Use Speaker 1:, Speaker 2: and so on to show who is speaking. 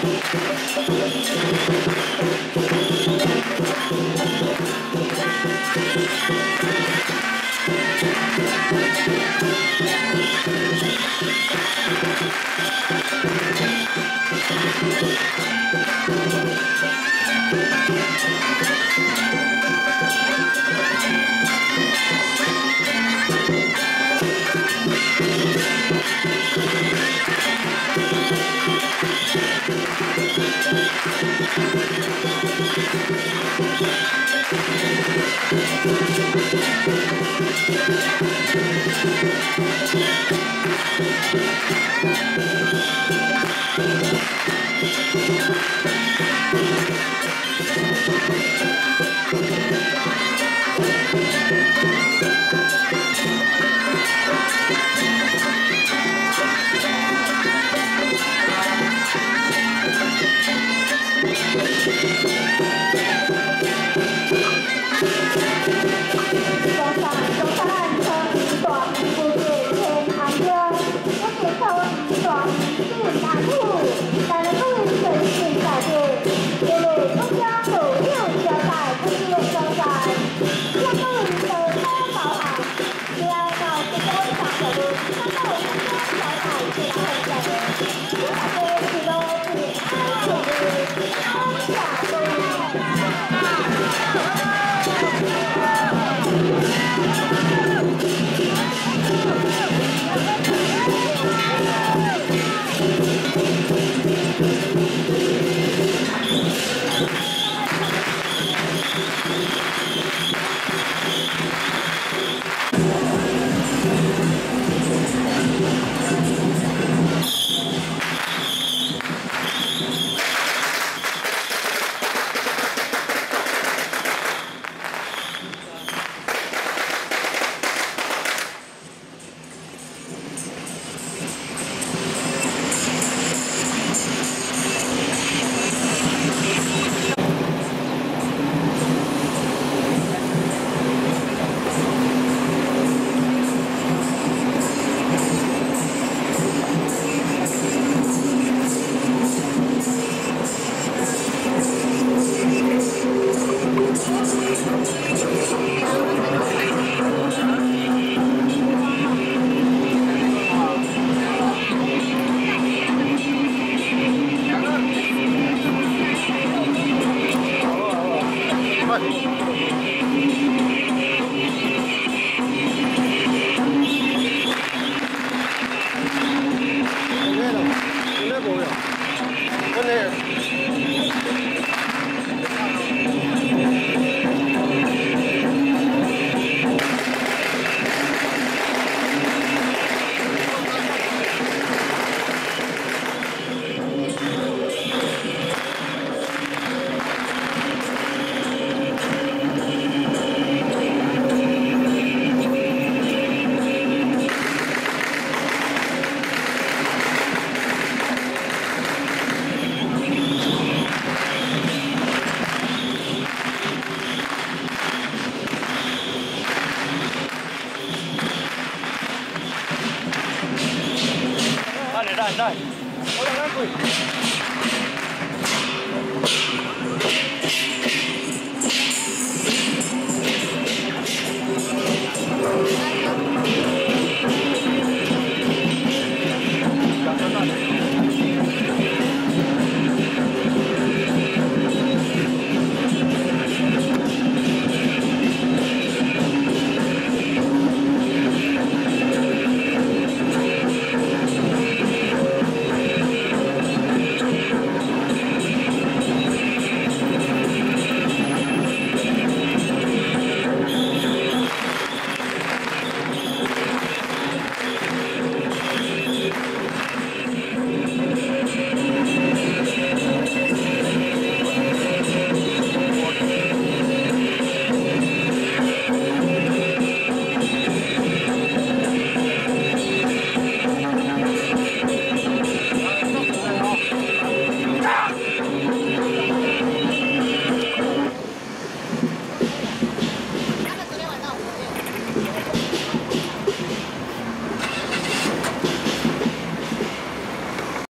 Speaker 1: Thank you. Música Trời ơi, nó có.